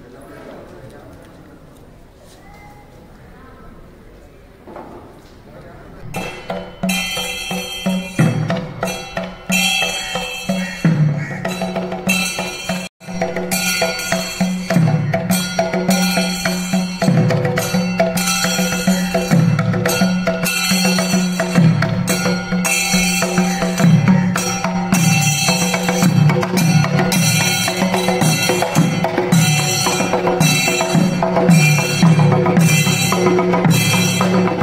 แม่แ